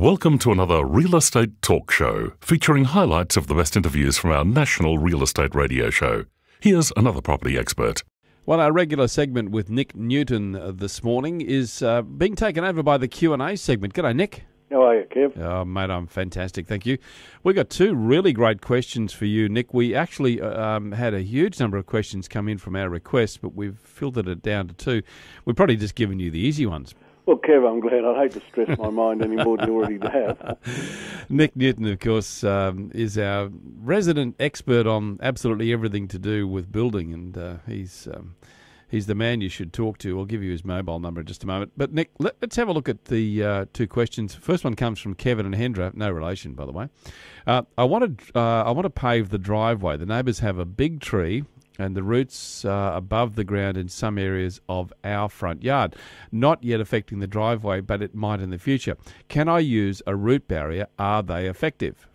Welcome to another Real Estate Talk Show featuring highlights of the best interviews from our national real estate radio show. Here's another property expert. Well, our regular segment with Nick Newton uh, this morning is uh, being taken over by the Q and A segment. G'day, Nick. How are you, Kev? Oh, mate, I'm fantastic. Thank you. We got two really great questions for you, Nick. We actually uh, um, had a huge number of questions come in from our requests, but we've filtered it down to two. We've probably just given you the easy ones. Well, Kev, I'm glad. I'd hate to stress my mind any more than you already have. Nick Newton, of course, um, is our resident expert on absolutely everything to do with building, and uh, he's um, he's the man you should talk to. I'll give you his mobile number in just a moment. But Nick, let, us have a look at the uh, two questions. First one comes from Kevin and Hendra, no relation, by the way. Uh, I wanted uh, I want to pave the driveway. The neighbours have a big tree and the roots uh, above the ground in some areas of our front yard. Not yet affecting the driveway, but it might in the future. Can I use a root barrier? Are they effective?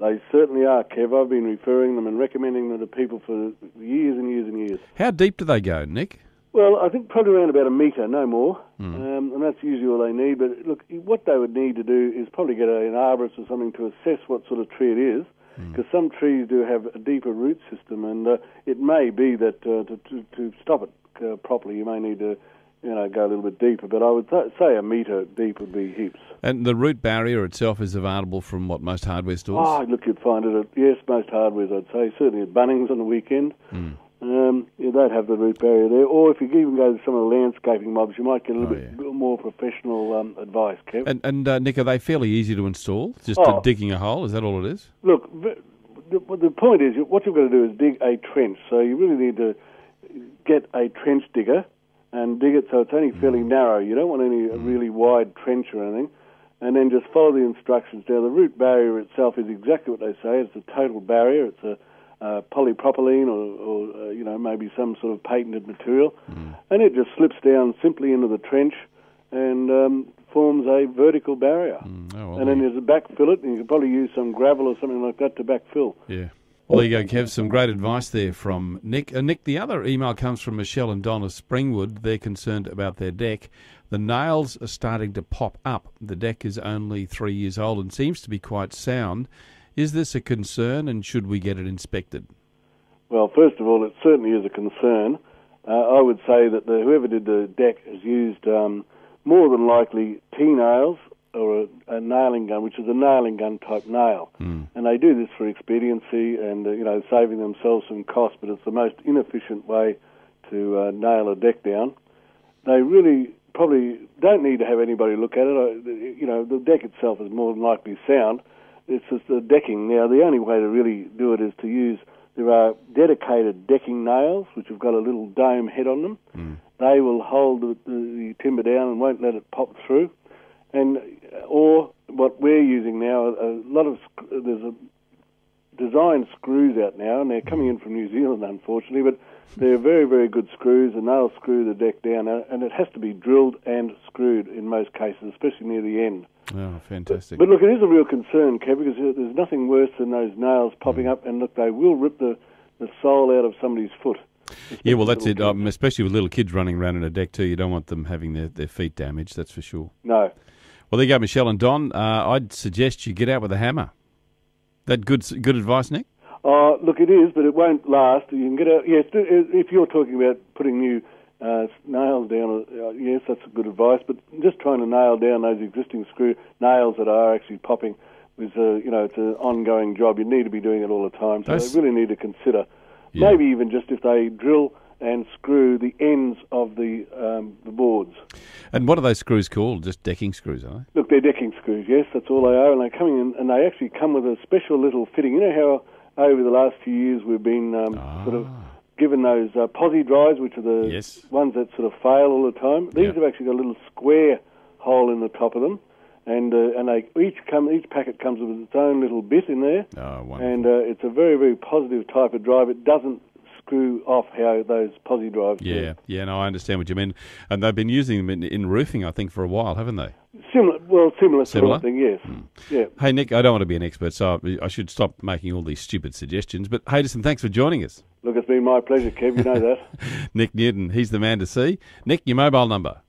They certainly are, Kev. I've been referring them and recommending them to people for years and years and years. How deep do they go, Nick? Well, I think probably around about a metre, no more, mm. um, and that's usually all they need. But look, what they would need to do is probably get an arborist or something to assess what sort of tree it is, because mm. some trees do have a deeper root system, and uh, it may be that uh, to, to, to, stop it uh, properly, you may need to you know, go a little bit deeper. But I would th- say a metre deep would be heaps. And the root barrier itself is available from what most hardware stores. Oh, look, you'd find it at yes, most hardwares. I'd say certainly at Bunnings on the weekend. Mm. Um, yeah, they'd have the root barrier there. Or if you even go to some of the landscaping mobs, you might get a little oh, bit yeah. more professional um, advice, Kev. And, and uh, Nick, are they fairly easy to install? Just oh, digging a hole? Is that all it is? Look, the, the point is, what you've got to do is dig a trench. So you really need to get a trench digger and dig it so it's only fairly mm. narrow. You don't want any mm. really wide trench or anything. And then just follow the instructions. Now, the root barrier itself is exactly what they say. It's a total barrier. It's a uh, polypropylene or, or uh, you know maybe some sort of patented material, mm. and it just slips down simply into the trench and um, forms a vertical barrier. Mm. Oh, well, and then there's a backfill it, and you can probably use some gravel or something like that to backfill. Yeah. Well, there you go, Kev. Some great advice there from Nick. Uh, Nick, the other email comes from Michelle and Donna Springwood. They're concerned about their deck. The nails are starting to pop up. The deck is only three years old and seems to be quite sound. Is this a concern and should we get it inspected? Well, first of all, it certainly is a concern. Uh, I would say that the, whoever did the deck has used um, more than likely T nails or a, a, nailing gun, which is a nailing gun type nail. Mm. And they do this for expediency and uh, you know saving themselves some cost, but it's the most inefficient way to uh, nail a deck down. They really probably don't need to have anybody look at it. You know, the deck itself is more than likely sound it's just the decking. Now, the only way to really do it is to use. There are dedicated decking nails which have got a little dome head on them. Mm. They will hold the, the, the, timber down and won't let it pop through. And or what we're using now, a lot of there's a design screws out now, and they're coming in from New Zealand, unfortunately, but they're very, very good screws, and they'll screw the deck down, and it has to be drilled and screwed in most cases, especially near the end. Oh, fantastic. But, but, look, it is a real concern, Kev, because there's nothing worse than those nails popping mm. up, and look, they will rip the, the sole out of somebody's foot. Yeah, well, that's it. Um, especially with little kids running around in a deck too, you don't want them having their, their feet damaged. That's for sure. No. Well, there you go, Michelle and Don. Uh, I'd suggest you get out with a hammer. That good good advice, Nick. Uh, look, it is, but it won't last. You can get out. Yes, if you're talking about putting new uh, nails down. Uh, yes, that's good advice. But just trying to nail down those existing screw nails that are actually popping is a you know it's an ongoing job. You need to be doing it all the time. So they really need to consider yeah. maybe even just if they drill and screw the ends of the um, the boards. And what are those screws called? Just decking screws, are they? Look, they're decking screws. Yes, that's all they are, and they're coming in, and they actually come with a special little fitting. You know how over the last few years we've been um, ah. sort of given those uh, posi drives, which are the yes. ones that sort of fail all the time. These yep. have actually got a little square hole in the top of them, and uh, and they each come each packet comes with its own little bit in there, oh, wonderful. and uh, it's a very very positive type of drive. It doesn't screw off how those posi drives. Yeah, do. yeah, no, I understand what you mean, and they've been using them in, in roofing, I think, for a while, haven't they? Similar, well, similar, similar? sort of thing, yes. Mm. Yeah. Hey, Nick, I don't want to be an expert, so I should stop making all these stupid suggestions. But Hayderson, thanks for joining us. Look, it's been my pleasure, Kev. You know that. Nick Newton, he's the man to see. Nick, your mobile number?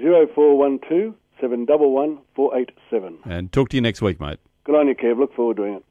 Zero four one two seven double one four eight seven. And talk to you next week, mate. Good on you, Kev. Look forward to doing it.